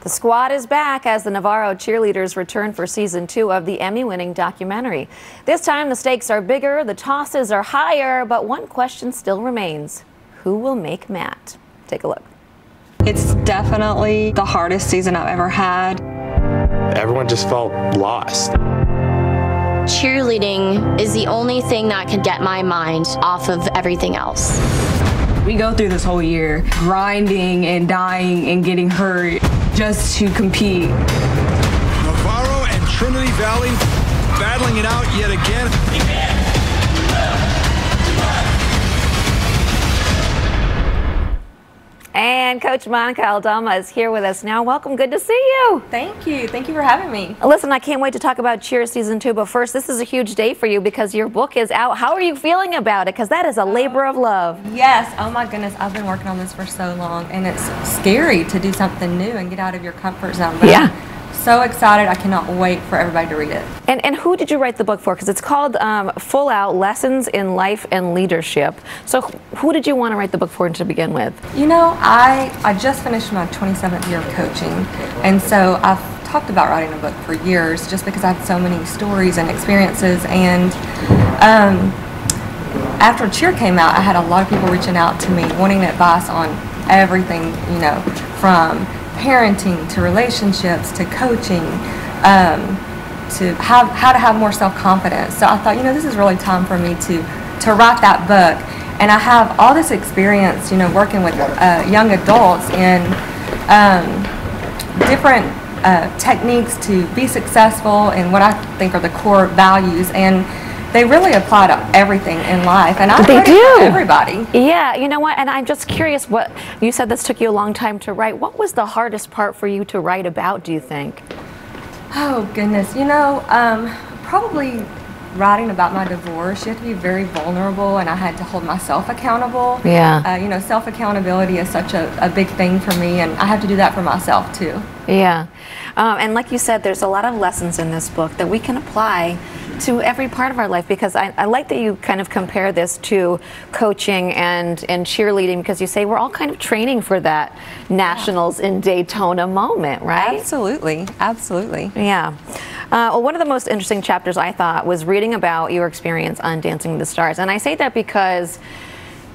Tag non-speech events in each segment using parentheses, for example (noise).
The squad is back as the Navarro cheerleaders return for season two of the Emmy winning documentary. This time the stakes are bigger, the tosses are higher, but one question still remains who will make mat? Take a look. It's definitely the hardest season I've ever had. Everyone just felt lost. Cheerleading is the only thing that can get my mind off of everything else. We go through this whole year grinding and dying and getting hurt just to compete. Navarro and Trinity Valley battling it out yet again. Coach Monica Aldama is here with us now. Welcome. Good to see you. Thank you. Thank you for having me. Listen, I can't wait to talk about Cheer Season 2, but first, this is a huge day for you because your book is out. How are you feeling about it? Because that is a labor of love. Yes. Oh my goodness. I've been working on this for so long, and it's scary to do something new and get out of your comfort zone. But Yeah. So excited. I cannot wait for everybody to read it. And, and who did you write the book for? Because it's called um, Full Out Lessons in Life and Leadership. So, who did you want to write the book for to begin with? You know, I I just finished my 27th year of coaching, and so I've talked about writing a book for years, just because I had so many stories and experiences. And um, after Cheer came out, I had a lot of people reaching out to me wanting advice on everything, you know, from parenting to relationships to coaching. Um, to have how to have more self-confidence. So I thought, you know, this is really time for me to to write that book. And I have all this experience, you know, working with uh, young adults in um, different uh, techniques to be successful and what I think are the core values. And they really apply to everything in life. And I They wrote it for do. everybody. Yeah, you know what? And I'm just curious what you said this took you a long time to write. What was the hardest part for you to write about, do you think? Oh goodness, you know, um, probably writing about my divorce. You have to be very vulnerable, and I had to hold myself accountable. Yeah. Uh, you know, self accountability is such a, a big thing for me, and I have to do that for myself too. Yeah. Um, and like you said, there's a lot of lessons in this book that we can apply to every part of our life because I, I like that you kind of compare this to coaching and, and cheerleading because you say we're all kind of training for that nationals in Daytona moment, right? Absolutely, absolutely. Yeah. Uh, well, one of the most interesting chapters I thought was reading about your experience on Dancing with the Stars. And I say that because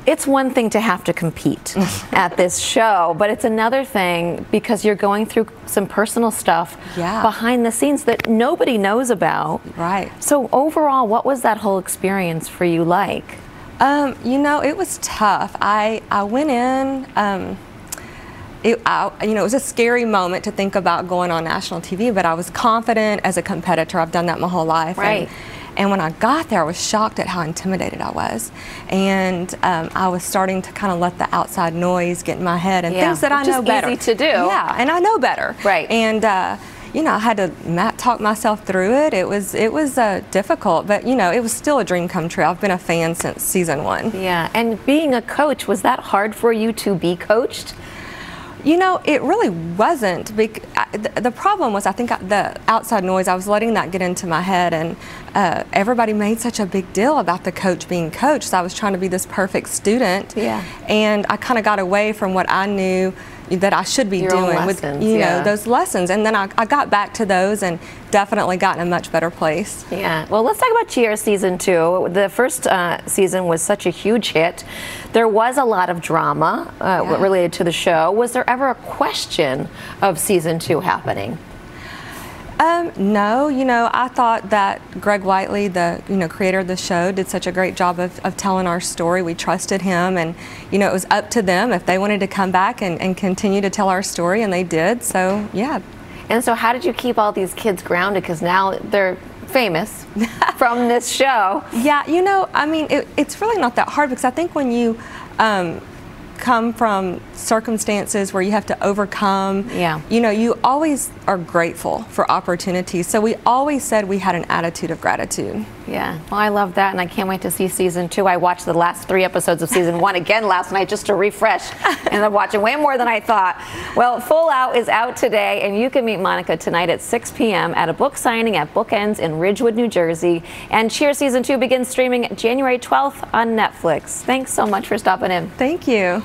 it's one thing to have to compete (laughs) at this show, but it's another thing because you're going through some personal stuff Yeah. behind the scenes that nobody knows about. Right. So, overall, what was that whole experience for you like? Um, you know, it was tough. I I went in. Um, it, I, you know, it was a scary moment to think about going on national TV, but I was confident as a competitor. I've done that my whole life. Right. And, and when I got there, I was shocked at how intimidated I was. And um, I was starting to kind of let the outside noise get in my head and Yeah, things that I which is know better. easy to do. Yeah, and I know better. Right. And, uh, you know, I had to talk myself through it. It was it was uh, difficult, but you know, it was still a dream come true. I've been a fan since season one. Yeah. And being a coach, was that hard for you to be coached? You know, it really wasn't. bec- I- The the problem was, I think I- the outside noise, I was letting that get into my head, and uh, everybody made such a big deal about the coach being coached. So I was trying to be this perfect student. Yeah. And I kind of got away from what I knew that I should be Your doing with, you yeah. know, those lessons. And then I, I got back to those and definitely got in a much better place. Yeah. Well, let's talk about Cheer season two. The first uh, season was such a huge hit. There was a lot of drama uh, Yeah. related to the show. Was there ever a question of season two happening? Um, no, you know, I thought that Greg Whiteley, the you know creator of the show, did such a great job of, of telling our story. We trusted him, and you know it was up to them if they wanted to come back and, and continue to tell our story, and they did. So yeah, And so, how did you keep all these kids grounded? Because now they're famous (laughs) from this show. yeah, you know, I mean, it, it's really not that hard because I think when you um, come from circumstances where you have to overcome, Yeah. you know, you always are grateful for opportunities. So we always said we had an attitude of gratitude. Yeah, well, I love that, and I can't wait to see season two. I watched the last three episodes of season one again last night just to refresh, (laughs) and I'm watching way more than I thought. Well, Full Out is out today, and you can meet Monica tonight at 6 p.m. at a book signing at Bookends in Ridgewood, New Jersey. And Cheer season two begins streaming January 12th on Netflix. Thanks so much for stopping in. Thank you.